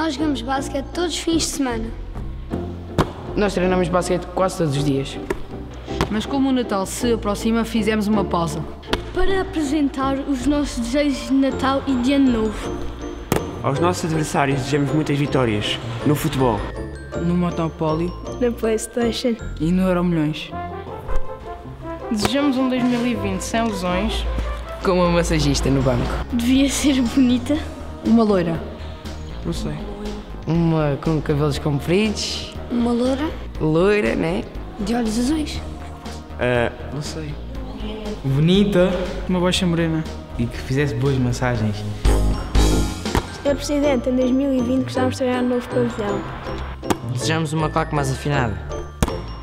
nós jogamos basquete todos os fins de semana. Nós treinamos basquete quase todos os dias. Mas como o Natal se aproxima, fizemos uma pausa. Para apresentar os nossos desejos de Natal e de Ano Novo. Aos nossos adversários desejamos muitas vitórias no futebol, No Monopoly Na Playstation. e no Euro Milhões. Desejamos um 2020 sem lesões, Com uma massagista no banco. Devia ser bonita. Uma loira. não sei. Uma com cabelos compridos, Uma loura loira, né? de olhos azuis. Ah, não sei. bonita Uma baixa morena. e que fizesse boas massagens. Senhor Presidente, em 2020 gostávamos de treinar um novo pavilhão. Desejamos uma claque mais afinada.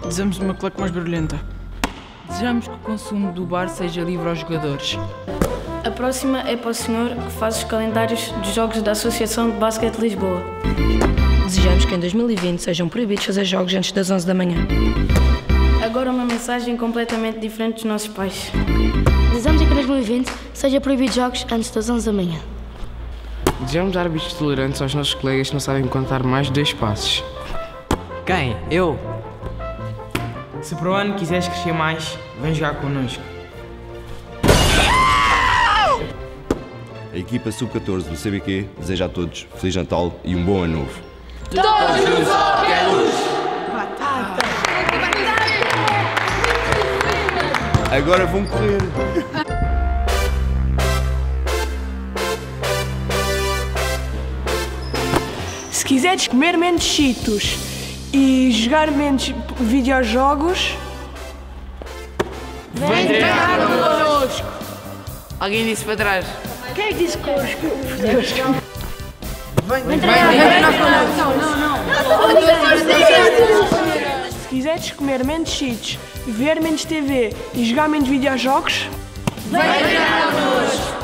Desejamos uma claque mais barulhenta. Desejamos que o consumo do bar seja livre aos jogadores. A próxima é para o senhor que faz os calendários dos jogos da Associação de Basquete de Lisboa. Desejamos que em 2020 sejam proibidos fazer jogos antes das 11 da manhã. Agora uma mensagem completamente diferente dos nossos pais. Desejamos que em 2020 seja proibido jogos antes das 11 da manhã. Desejamos árbitros tolerantes aos nossos colegas que não sabem contar mais de dois passos. Quem? Eu? Se para o ano quiseres crescer mais, vem jogar connosco. A equipa sub-14 do CBQ deseja a todos Feliz Natal e um bom ano novo. Agora vão correr. Se quiseres comer menos cheetos e jogar menos videojogos, Alguém disse para trás. Se quiseres comer menos cheetos, ver menos TV e jogar menos videojogos, treinar connosco!